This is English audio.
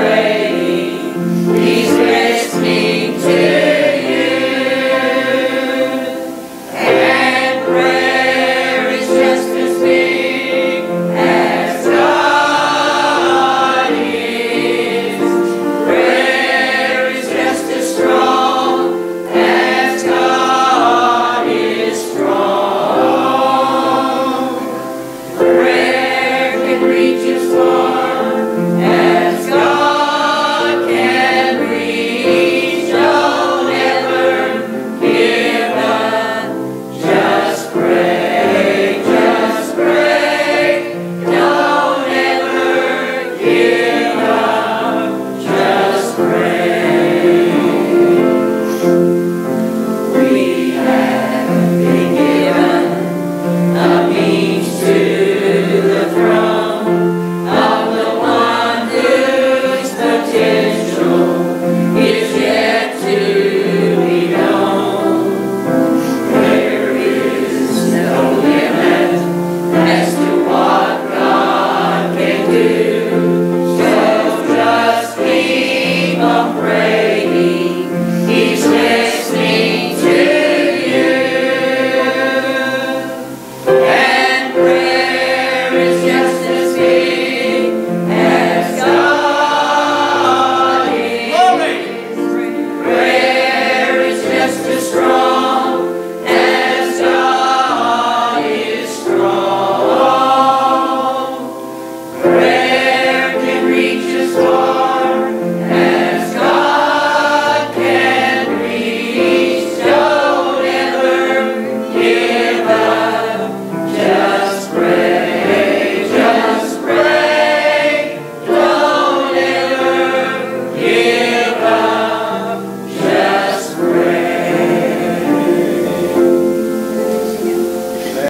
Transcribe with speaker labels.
Speaker 1: praise.